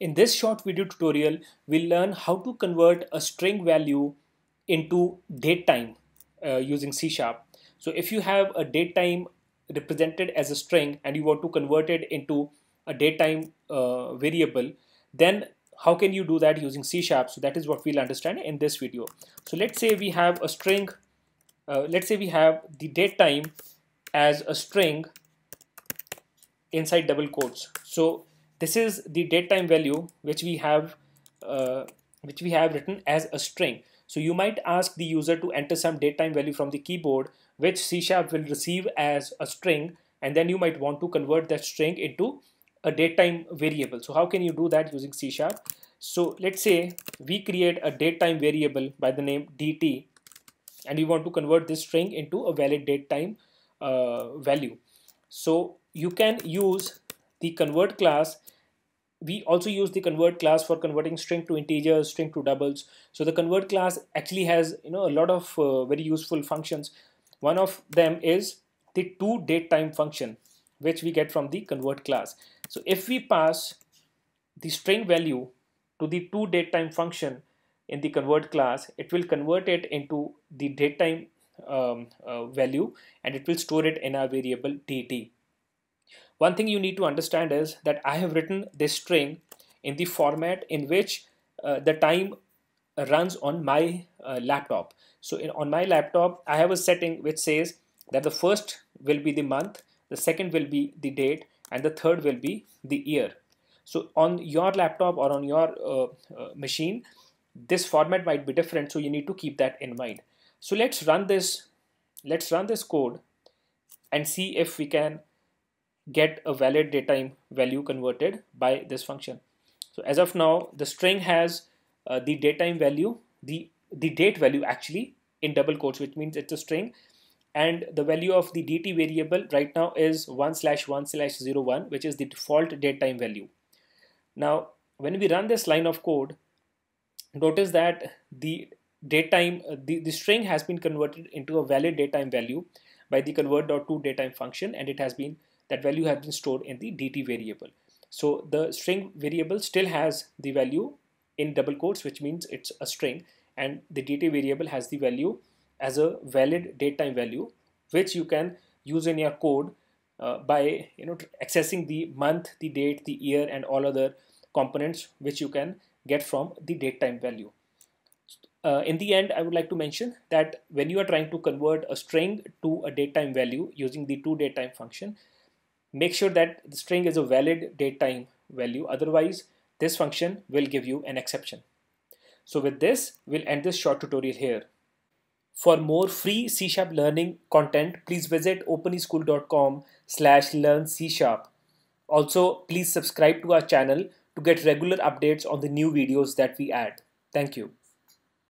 In this short video tutorial, we'll learn how to convert a string value into datetime uh, using C Sharp. So if you have a datetime represented as a string and you want to convert it into a datetime uh, variable, then how can you do that using C Sharp? So that is what we'll understand in this video. So let's say we have a string, uh, let's say we have the datetime as a string inside double quotes. So this is the datetime value which we have uh, which we have written as a string. So you might ask the user to enter some datetime value from the keyboard which C Sharp will receive as a string and then you might want to convert that string into a datetime variable. So how can you do that using C Sharp? So let's say we create a datetime variable by the name dt and we want to convert this string into a valid datetime uh, value. So you can use the convert class we also use the convert class for converting string to integers string to doubles. So the convert class actually has you know a lot of uh, very useful functions. One of them is the to date time function which we get from the convert class. So if we pass the string value to the to date time function in the convert class it will convert it into the datetime um, uh, value and it will store it in our variable dt one thing you need to understand is that I have written this string in the format in which uh, the time runs on my uh, laptop. So in, on my laptop, I have a setting which says that the first will be the month, the second will be the date, and the third will be the year. So on your laptop or on your uh, uh machine, this format might be different. So you need to keep that in mind. So let's run this. Let's run this code and see if we can get a valid datetime value converted by this function. So as of now, the string has uh, the datetime value, the, the date value actually in double quotes, which means it's a string. And the value of the dt variable right now is 1 slash 1 slash 01, which is the default datetime value. Now, when we run this line of code, notice that the datetime, uh, the, the string has been converted into a valid datetime value by the convert.toDatetime function and it has been that value has been stored in the dt variable. So the string variable still has the value in double quotes, which means it's a string, and the dt variable has the value as a valid datetime value, which you can use in your code uh, by you know accessing the month, the date, the year, and all other components which you can get from the datetime value. Uh, in the end, I would like to mention that when you are trying to convert a string to a datetime value using the to datetime function, make sure that the string is a valid datetime value otherwise this function will give you an exception. So with this we'll end this short tutorial here. For more free C Sharp learning content please visit openeschool.com slash learn C Sharp. Also please subscribe to our channel to get regular updates on the new videos that we add. Thank you.